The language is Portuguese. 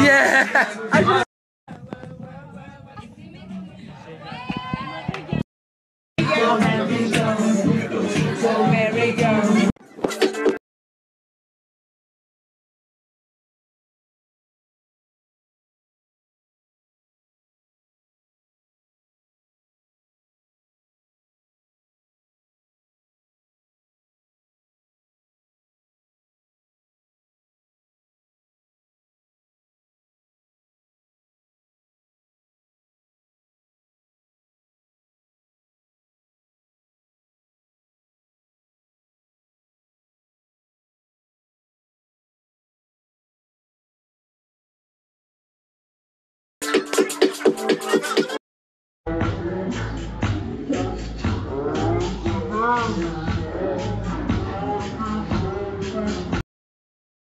Yeah! Oh, my God.